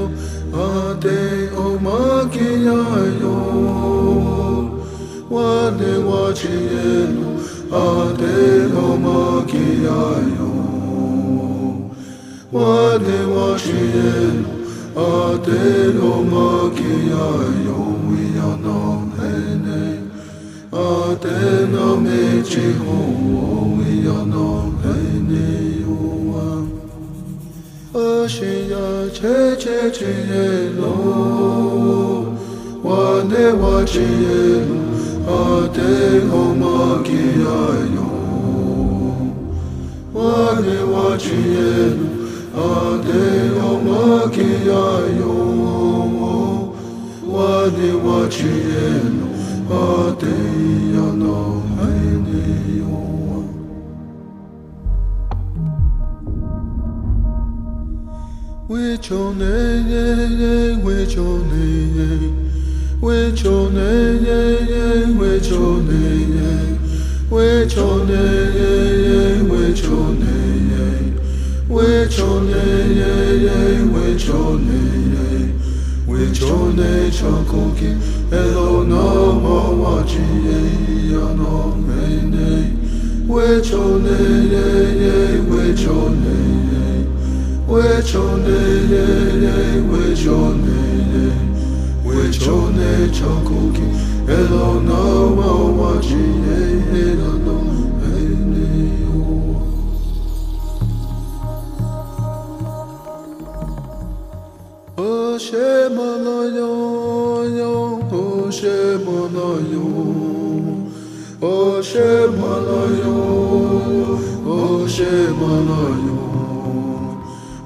の果てを巻き合いよ我は知恵の果てを巻き合いよ我は知恵の果てを巻き合いよ We are not any 果ての道を We are not Watching you, are they on my key? I know. What they watching you, are they on my key? I know. What they watching you, are they on my key? I. Which your name, which your name, which your name, which your name, which your name, which your name, which your name, which your name, which your name, chokoki, hello no more watching, ya no name, which your name, which your name. Which on day day day, which on day day, which on day chokuki. Hello no wa wa chi day day no no day day. Oshe oh, manayo yo, oshe oh, manayo, oshe oh, manayo, oshe manayo.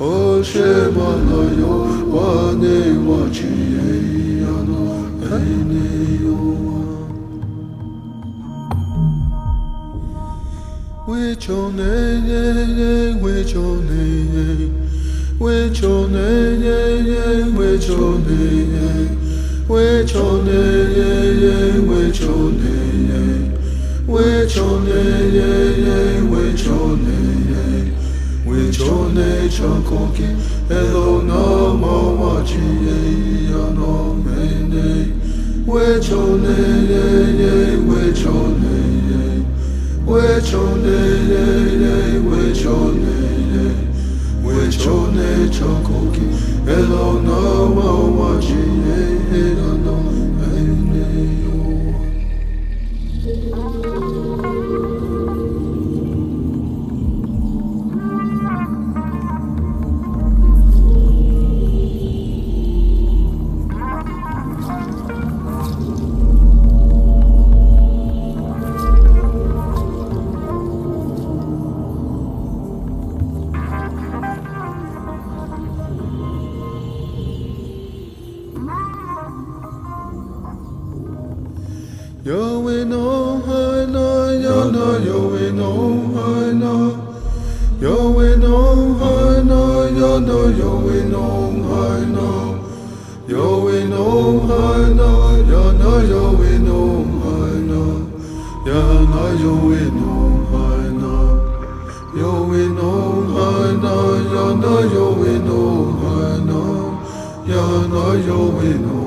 오시마나요 와네와 지에야노 에이네요와 외쳐내네네 외쳐내네 외쳐내네네 외쳐내네 외쳐내네네 외쳐내네 외쳐내네네 외쳐내 shakoki Elo na mawachi ye ya no mene Wechone ye ye wechone ye Wechone ye ye wechone ye Wechone shakoki Elo mawachi mene yo no Hana, Yana, Yahweh no Hana. Yahweh no Hana, Yana, Yahweh no Hana. Yahweh no Hana, Yana, Yahweh no Hana. Yana, Yahweh no no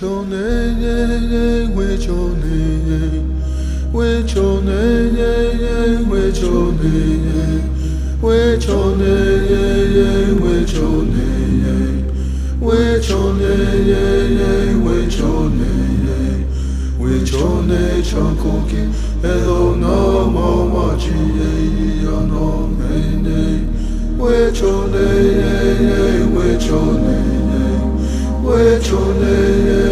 with your name, with your name, with your name, with your name, with your name, with your name, with your name, with your name, with your name, Chankoki, hello, no more, Machi, no, name, with your name, with your name. 为求你。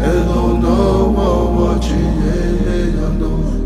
i don't know mama chie yando.